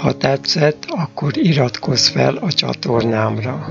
Ha tetszett akkor iratkozz fel a csatornámra.